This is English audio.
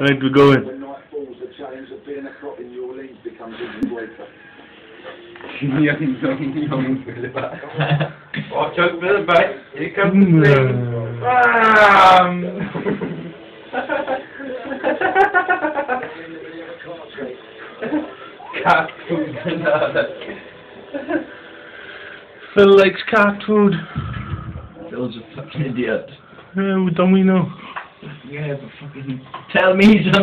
Right, we're going. When night falls, the challenge of being a in your league becomes even greater. young, young, young Philippa. Watch out for the bite. Here comes the Mm, thing. Bam! Cat food banana. Phil likes cat food. Phil's a fucking idiot. Uh, don't we know? Fucking tell me something.